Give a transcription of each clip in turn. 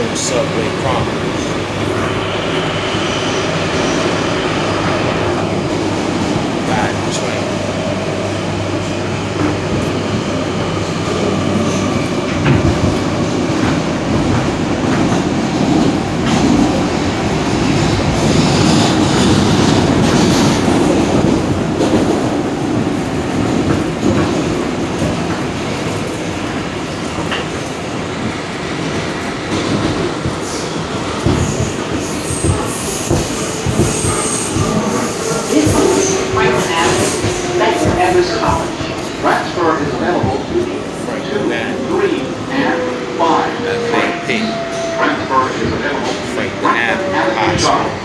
Subway Chronicles. Davis College. Transfer is available to two, three, and five. Transfer is available to Avenue Charles.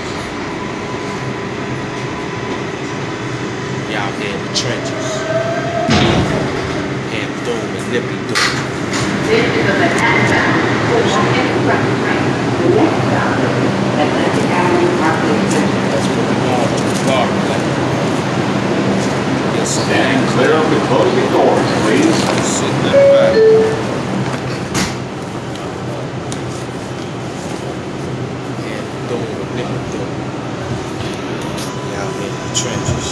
Y'all here in the trenches. Ham Doom and Nippy Doom. to close the doors, please. Sit them back. Trenches.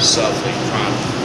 South Lake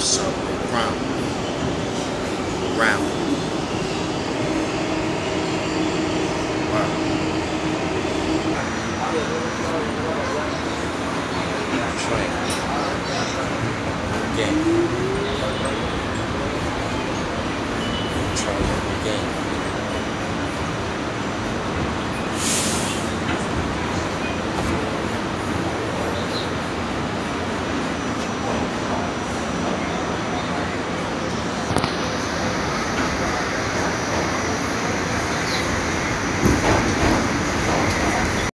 something round. Round. Wow. Train. Game.